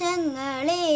生而立。